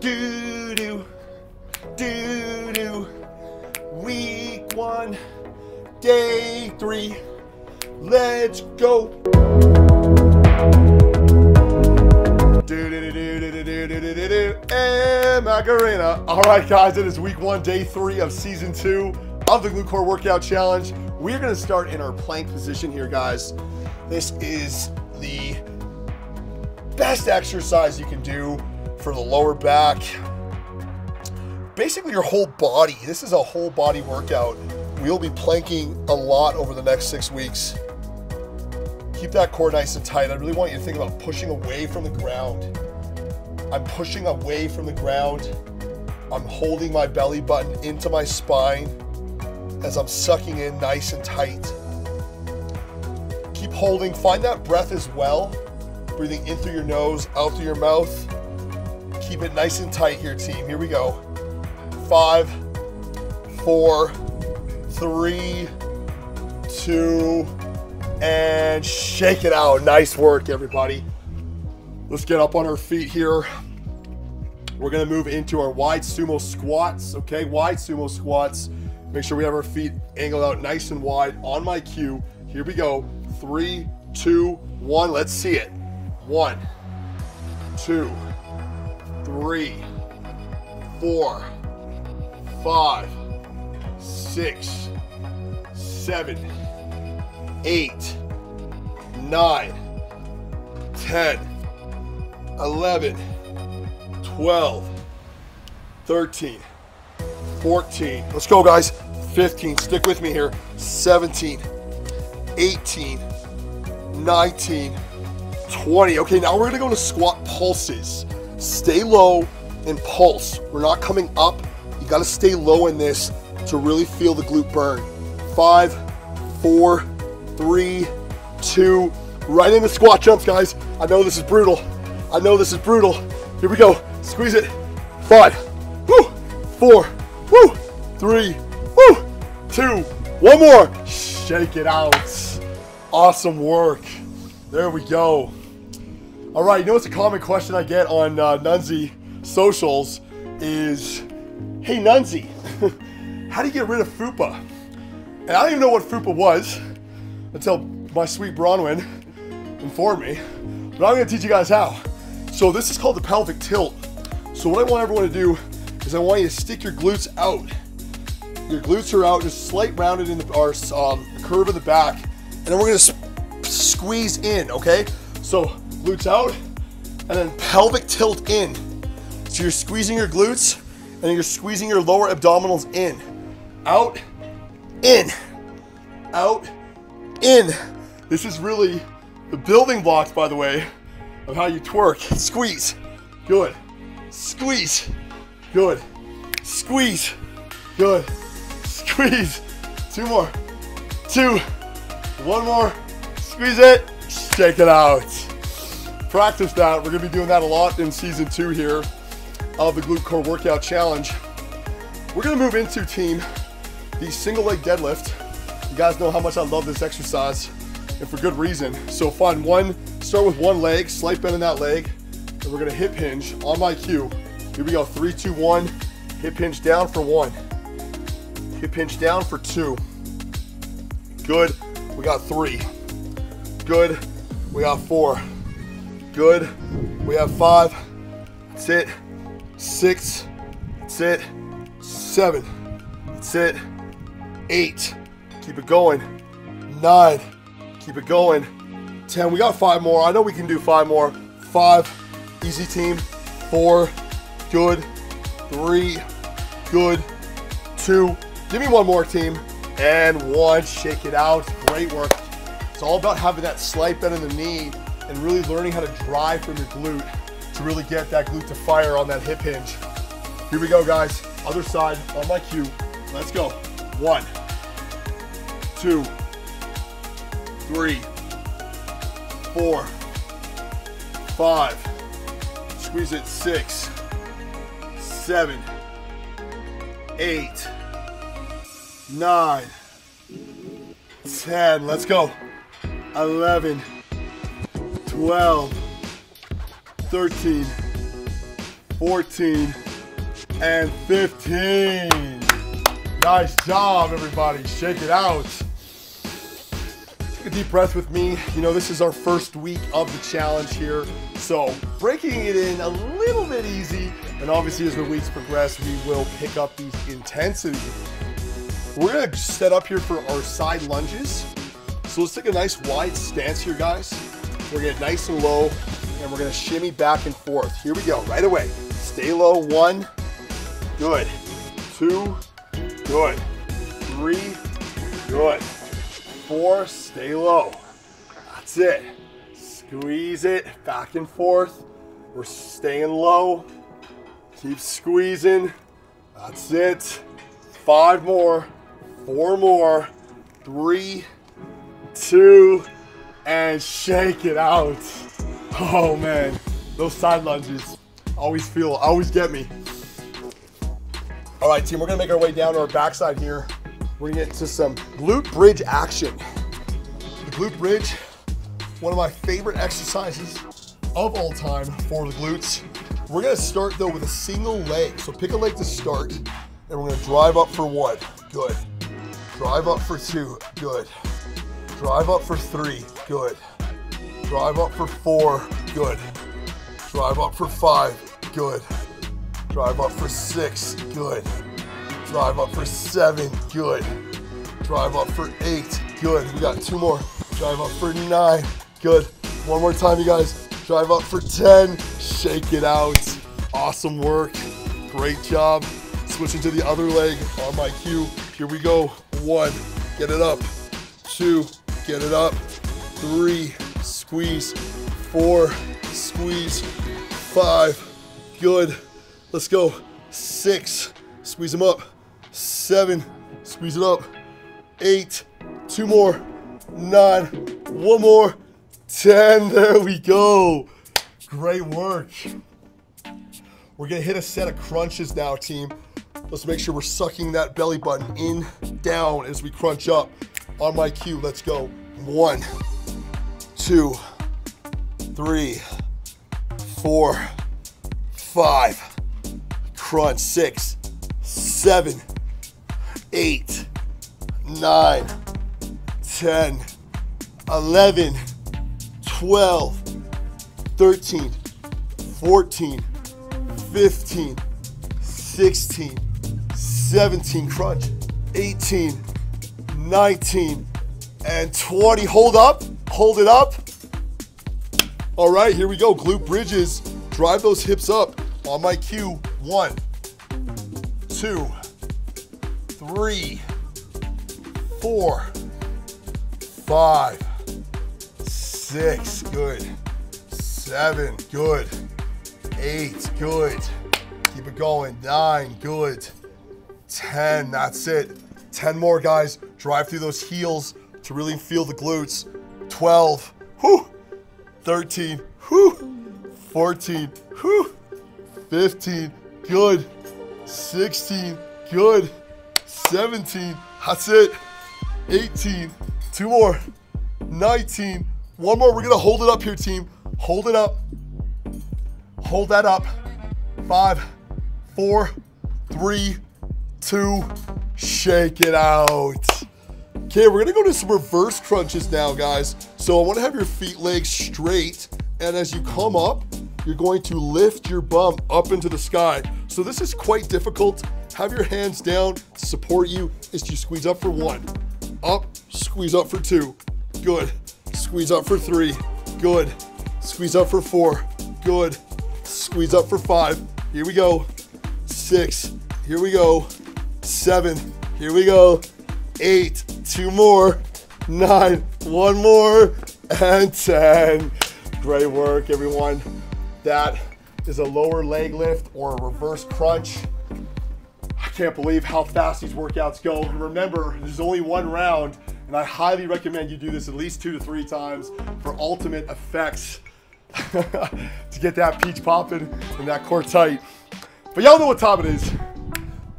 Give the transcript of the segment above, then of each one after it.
Do do do do. Week one, day three. Let's go. Do do do do do do do do. And Macarena. All right, guys, it is week one, day three of season two of the Glute Core Workout Challenge. We're gonna start in our plank position here, guys. This is the best exercise you can do for the lower back. Basically, your whole body. This is a whole body workout. We'll be planking a lot over the next six weeks. Keep that core nice and tight. I really want you to think about pushing away from the ground. I'm pushing away from the ground. I'm holding my belly button into my spine as I'm sucking in nice and tight. Keep holding. Find that breath as well. Breathing in through your nose, out through your mouth. Keep it nice and tight here, team. Here we go. Five, four, three, two, and shake it out. Nice work, everybody. Let's get up on our feet here. We're gonna move into our wide sumo squats, okay? Wide sumo squats. Make sure we have our feet angled out nice and wide on my cue. Here we go. Three, two, one. Let's see it. One, two, three, four, five, six, seven, eight, nine, ten, eleven, twelve, thirteen, fourteen. Let's go, guys. 15. Stick with me here. 17, 18, 19, 20. Okay, now we're gonna go to squat pulses. Stay low and pulse. We're not coming up. You gotta stay low in this to really feel the glute burn. Five, four, three, two, right into the squat jumps, guys. I know this is brutal. I know this is brutal. Here we go. Squeeze it. Five, woo, four, woo, three, woo, two, one more. Shake it out. Awesome work. There we go. All right, you know what's a common question I get on uh, Nunzi socials is, hey Nunzi, how do you get rid of FUPA? And I don't even know what FUPA was until my sweet Bronwyn informed me. But I'm gonna teach you guys how. So this is called the pelvic tilt. So what I want everyone to do is I want you to stick your glutes out. Your glutes are out, just slight rounded in the or um, curve of the back, and then we're gonna squeeze in. Okay, so glutes out, and then pelvic tilt in. So you're squeezing your glutes, and you're squeezing your lower abdominals in, out, in, out, in. This is really the building blocks, by the way, of how you twerk. Squeeze, good. Squeeze, good. Squeeze, good. Squeeze. Two more. Two. One more. Squeeze it. Shake it out. Practice that. We're gonna be doing that a lot in season two here of the Glute Core Workout Challenge. We're gonna move into team the single leg deadlift. You guys know how much I love this exercise, and for good reason. So find one, start with one leg, slight bend in that leg, and we're gonna hip hinge on my cue. Here we go, three, two, one. Hip hinge down for one. Hip hinge down for two. Good, we got three. Good, we got four. Good, we have five. That's it. Six, that's it. Seven, that's it. Eight, keep it going. Nine, keep it going. 10, we got five more. I know we can do five more. Five, easy team. Four, good. Three, good. Two, give me one more team. And one, shake it out. Great work. It's all about having that slight bend in the knee and really learning how to drive from your glute to really get that glute to fire on that hip hinge. Here we go, guys. Other side on my cue. Let's go. One, two, three, four, five, squeeze it, six, seven, eight, nine, ten, let's go, 11, 12, 13, 14, and 15. Nice job, everybody. Shake it out. Take a deep breath with me. You know, this is our first week of the challenge here. So breaking it in a little bit easy. And obviously as the weeks progress, we will pick up these intensity. We're gonna set up here for our side lunges. So let's take a nice wide stance here, guys. We're gonna get nice and low and we're gonna shimmy back and forth. Here we go, right away. Stay low, one, good. Two, good. Three, good. Four, stay low. That's it. Squeeze it back and forth. We're staying low. Keep squeezing. That's it. Five more, four more, three, two, and shake it out. Oh man, those side lunges always feel, always get me. All right, team, we're gonna make our way down to our backside here. We're gonna get into some glute bridge action. The glute bridge, one of my favorite exercises of all time for the glutes. We're gonna start though with a single leg. So pick a leg to start, and we're gonna drive up for one, good. Drive up for two, good. Drive up for three, good. Drive up for four, good. Drive up for five, good. Drive up for six, good. Drive up for seven, good. Drive up for eight, good. We got two more. Drive up for nine, good. One more time, you guys. Drive up for 10, shake it out. Awesome work, great job. Switching to the other leg on my cue. Here we go. One, get it up. Two, get it up. Three, squeeze, four, squeeze, five, good. Let's go. Six, squeeze them up. Seven, squeeze it up. Eight, two more. Nine, one more. 10, there we go. Great work. We're gonna hit a set of crunches now, team. Let's make sure we're sucking that belly button in, down as we crunch up. On my cue, let's go. One, two, three, four, five, crunch, six, seven, eight, nine, 10, 11, 12, 13, 14, 15, 16, 17, crunch, 18, 19, and 20. Hold up, hold it up. All right, here we go. Glute bridges. Drive those hips up on my cue. One, two, three, four, five, six, good. Seven, good. Eight, good. Keep it going. Nine, good. 10, that's it. 10 more, guys. Drive through those heels to really feel the glutes. 12, whew. 13, whew. 14, whew. 15, good. 16, good. 17, that's it. 18, two more. 19, one more. We're gonna hold it up here, team. Hold it up. Hold that up. Five, four, three, two, shake it out. Okay, we're gonna go to some reverse crunches now, guys. So I wanna have your feet, legs straight, and as you come up, you're going to lift your bum up into the sky. So this is quite difficult. Have your hands down to support you as you squeeze up for one. Up, squeeze up for two. Good. Squeeze up for three. Good. Squeeze up for four. Good. Squeeze up for five. Here we go. Six. Here we go. Seven. Here we go. Eight. Two more. Nine. One more. And 10. Great work, everyone. That is a lower leg lift or a reverse crunch. I can't believe how fast these workouts go. And remember, there's only one round, and I highly recommend you do this at least two to three times for ultimate effects to get that peach popping and that core tight. But y'all know what time it is.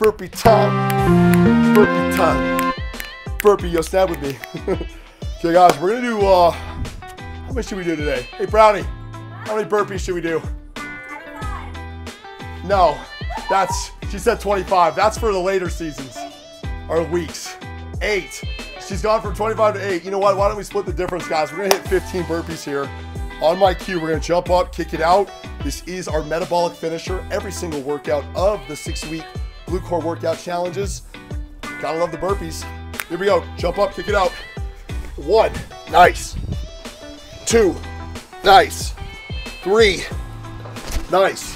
Burpee time. Burpee time. Burpee, yo, stand with me. okay, guys, we're gonna do, uh, how much should we do today? Hey, Brownie, how many burpees should we do? No, that's, she said 25. That's for the later seasons or weeks. Eight. She's gone from 25 to eight. You know what? Why don't we split the difference, guys? We're gonna hit 15 burpees here. On my cue, we're gonna jump up, kick it out. This is our metabolic finisher every single workout of the six week Glute Core workout challenges. Gotta love the burpees. Here we go. Jump up, kick it out. One, nice. Two, nice. Three, nice.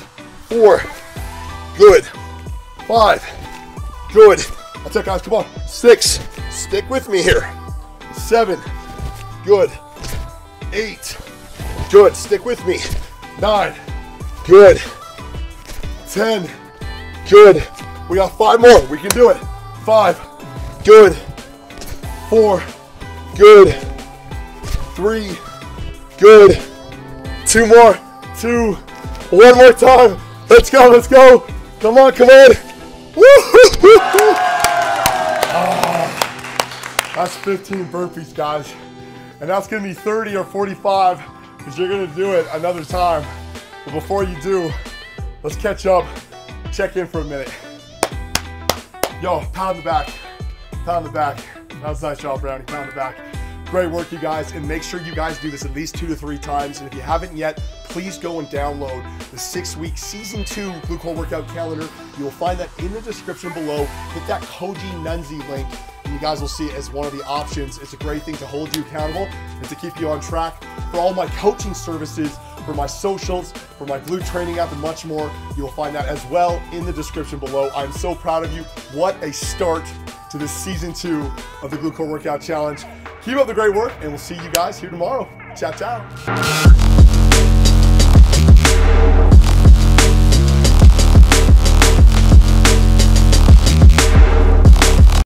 Four, good. Five, good. That's it, guys. Come on. Six, stick with me here. Seven, good. Eight, good. Stick with me. Nine, good. Ten, good. We got five more. We can do it. Five, good. Four, good. Three, good. Two more, two. One more time. Let's go, let's go. Come on, come on. Ah, that's 15 burpees, guys. And that's gonna be 30 or 45 because you're gonna do it another time. But before you do, let's catch up, check in for a minute. Yo, pound the back, pound the back. That was a nice job, Brownie, pound the back. Great work, you guys, and make sure you guys do this at least two to three times. And if you haven't yet, please go and download the six-week season two Glute Core workout calendar. You will find that in the description below. Hit that Koji Nunzi link, and you guys will see it as one of the options. It's a great thing to hold you accountable and to keep you on track. For all my coaching services, for my socials, for my glute training app, and much more, you will find that as well in the description below. I'm so proud of you. What a start to this season two of the Glute Core Workout Challenge. Keep up the great work, and we'll see you guys here tomorrow. Ciao, ciao.